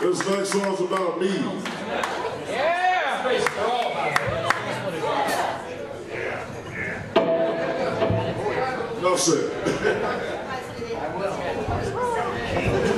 This next song's about me. Yeah! Enough said.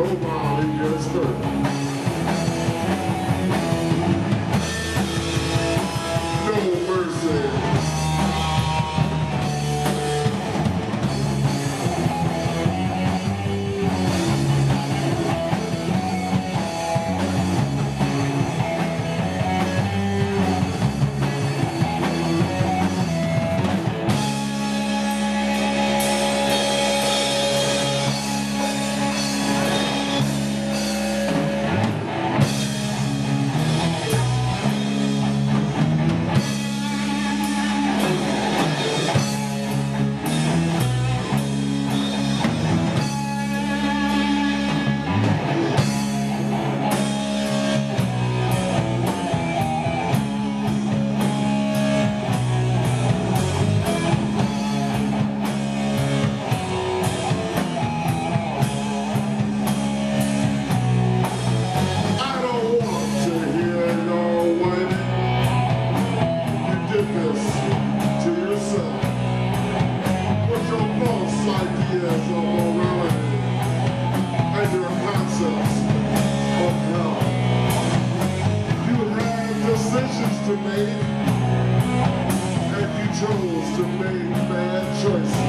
no mile in your. of God. You had decisions to make, and you chose to make bad choices.